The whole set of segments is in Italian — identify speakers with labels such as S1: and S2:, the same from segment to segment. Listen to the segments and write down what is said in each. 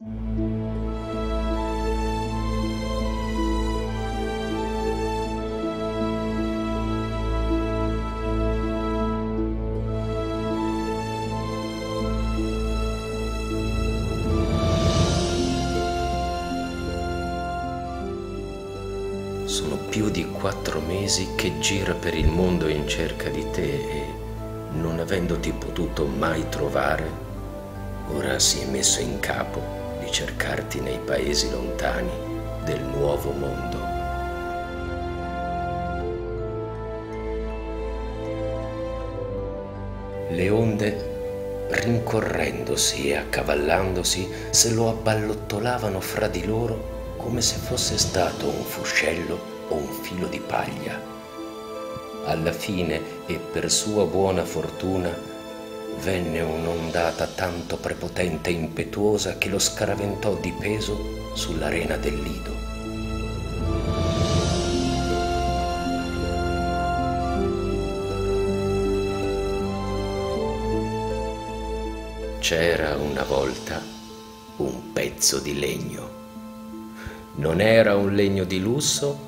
S1: Sono più di quattro mesi che gira per il mondo in cerca di te e, non avendoti potuto mai trovare, ora si è messo in capo di cercarti nei paesi lontani del nuovo mondo. Le onde, rincorrendosi e accavallandosi, se lo abballottolavano fra di loro come se fosse stato un fuscello o un filo di paglia. Alla fine, e per sua buona fortuna, venne un'ondata tanto prepotente e impetuosa che lo scaraventò di peso sull'arena del lido. C'era una volta un pezzo di legno non era un legno di lusso,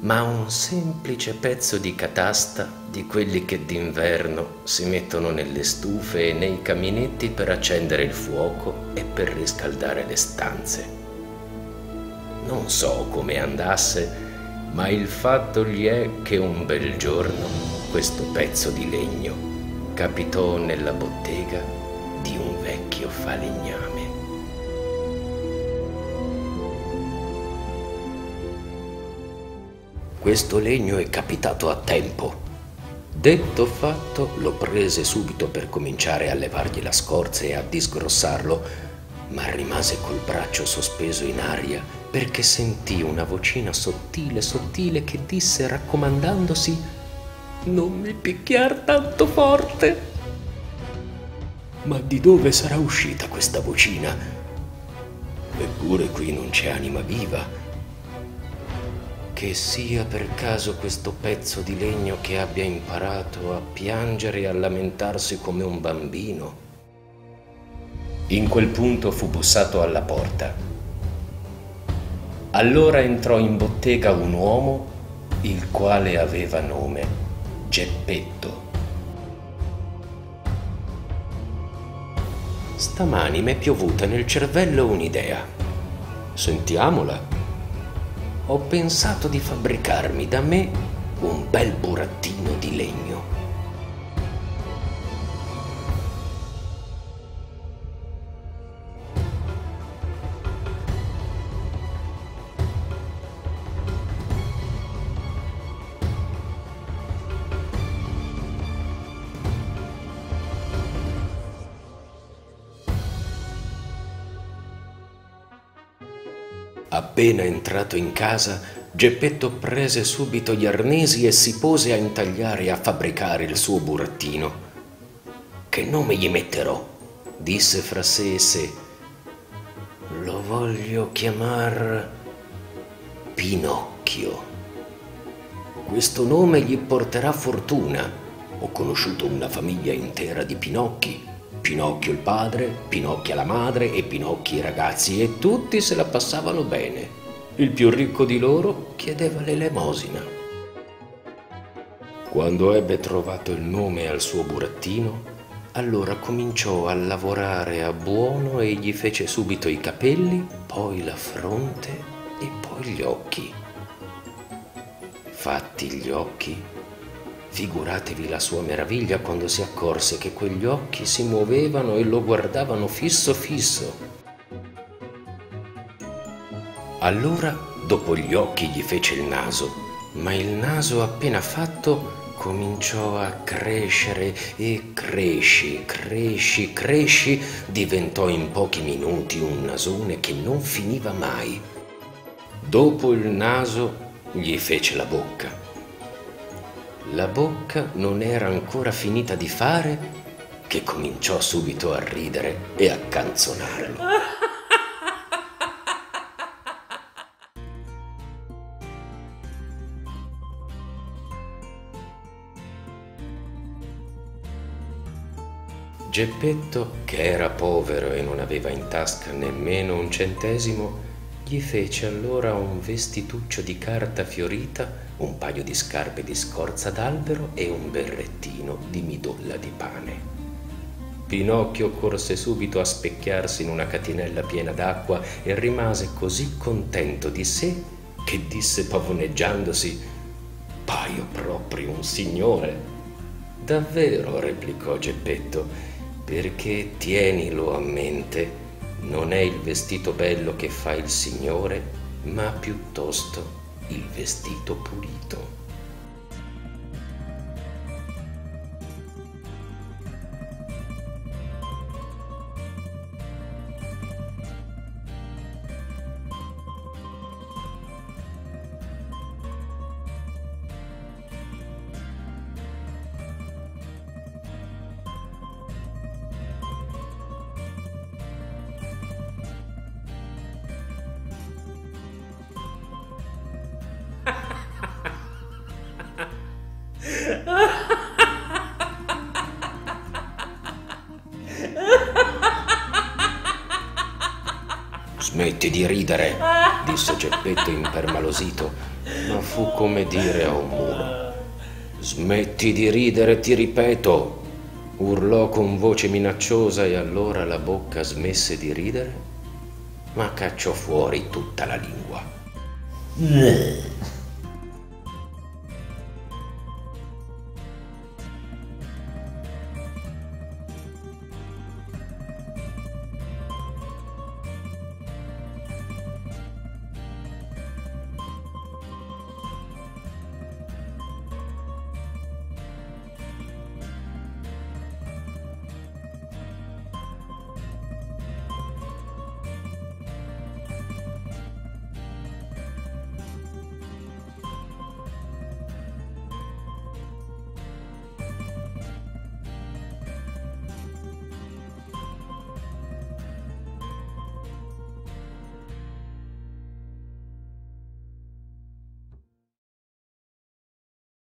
S1: ma un semplice pezzo di catasta di quelli che d'inverno si mettono nelle stufe e nei caminetti per accendere il fuoco e per riscaldare le stanze. Non so come andasse, ma il fatto gli è che un bel giorno questo pezzo di legno capitò nella bottega di un vecchio falegname. Questo legno è capitato a tempo. Detto fatto, lo prese subito per cominciare a levargli la scorza e a disgrossarlo, ma rimase col braccio sospeso in aria perché sentì una vocina sottile, sottile che disse raccomandandosi Non mi picchiar tanto forte. Ma di dove sarà uscita questa vocina? Eppure qui non c'è anima viva che sia per caso questo pezzo di legno che abbia imparato a piangere e a lamentarsi come un bambino. In quel punto fu bussato alla porta. Allora entrò in bottega un uomo il quale aveva nome Geppetto. Stamani mi è piovuta nel cervello un'idea. Sentiamola ho pensato di fabbricarmi da me un bel burattino di legno. Appena entrato in casa, Geppetto prese subito gli arnesi e si pose a intagliare e a fabbricare il suo burattino. Che nome gli metterò? disse fra sé e sé. Lo voglio chiamar Pinocchio. Questo nome gli porterà fortuna. Ho conosciuto una famiglia intera di Pinocchi Pinocchio il padre, Pinocchia la madre e Pinocchi i ragazzi e tutti se la passavano bene. Il più ricco di loro chiedeva l'elemosina. Quando ebbe trovato il nome al suo burattino, allora cominciò a lavorare a buono e gli fece subito i capelli, poi la fronte e poi gli occhi. Fatti gli occhi, Figuratevi la sua meraviglia quando si accorse che quegli occhi si muovevano e lo guardavano fisso fisso. Allora, dopo gli occhi, gli fece il naso, ma il naso appena fatto cominciò a crescere e cresci, cresci, cresci, diventò in pochi minuti un nasone che non finiva mai. Dopo il naso gli fece la bocca la bocca non era ancora finita di fare che cominciò subito a ridere e a canzonarlo. Geppetto, che era povero e non aveva in tasca nemmeno un centesimo, gli fece allora un vestituccio di carta fiorita, un paio di scarpe di scorza d'albero e un berrettino di midolla di pane. Pinocchio corse subito a specchiarsi in una catinella piena d'acqua e rimase così contento di sé che disse pavoneggiandosi Paio proprio un signore. Davvero, replicò Geppetto, perché tienilo a mente, non è il vestito bello che fa il Signore, ma piuttosto il vestito pulito. Smetti di ridere, disse Geppetto impermalosito, ma fu come dire a un muro. Smetti di ridere, ti ripeto, urlò con voce minacciosa e allora la bocca smesse di ridere, ma cacciò fuori tutta la lingua.